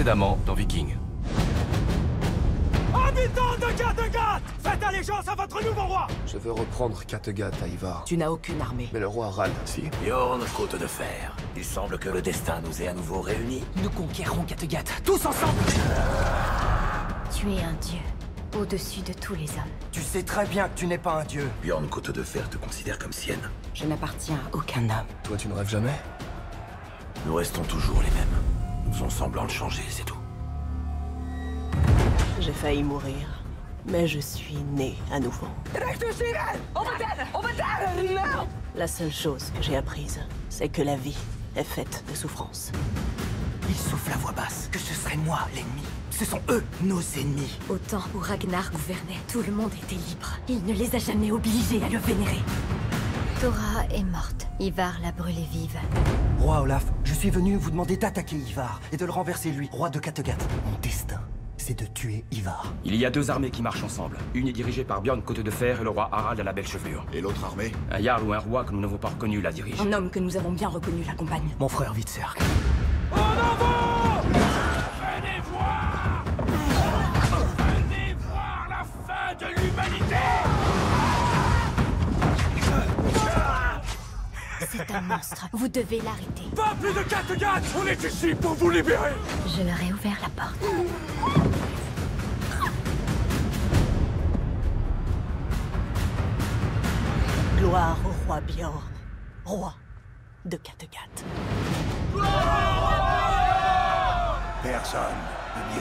Précédemment dans Viking. Habitants de Kattegat Faites allégeance à votre nouveau roi Je veux reprendre Kattegat à Ivar. Tu n'as aucune armée. Mais le roi râle, si. Bjorn, côte de fer. Il semble que le destin nous ait à nouveau réunis. Nous conquérons Kattegat, tous ensemble Tu es un dieu, au-dessus de tous les hommes. Tu sais très bien que tu n'es pas un dieu. Bjorn, côte de fer te considère comme sienne. Je n'appartiens à aucun homme. Toi, tu ne rêves jamais? Nous restons toujours les mêmes. Faisons semblant de changer, c'est tout. J'ai failli mourir, mais je suis né à nouveau. La seule chose que j'ai apprise, c'est que la vie est faite de souffrance. Il souffle à voix basse que ce serait moi l'ennemi. Ce sont eux, nos ennemis. Au temps où Ragnar gouvernait, tout le monde était libre. Il ne les a jamais obligés à le vénérer. Thora est morte. Ivar l'a brûlée vive. Roi Olaf, je suis venu vous demander d'attaquer Ivar et de le renverser lui, roi de Kattegat. Mon destin, c'est de tuer Ivar. Il y a deux armées qui marchent ensemble. Une est dirigée par Bjorn Côte de Fer et le roi Harald à la belle chevelure. Et l'autre armée? Un jarl ou un roi que nous n'avons pas reconnu la dirige. Un homme que nous avons bien reconnu l'accompagne. Mon frère Vitserk. En avant Venez voir Venez voir la fin de l'humanité C'est un monstre. Vous devez l'arrêter. Peuple de Kattegat On est ici pour vous libérer Je leur ai ouvert la porte. Gloire au roi Bjorn, roi de Kattegat. Personne ne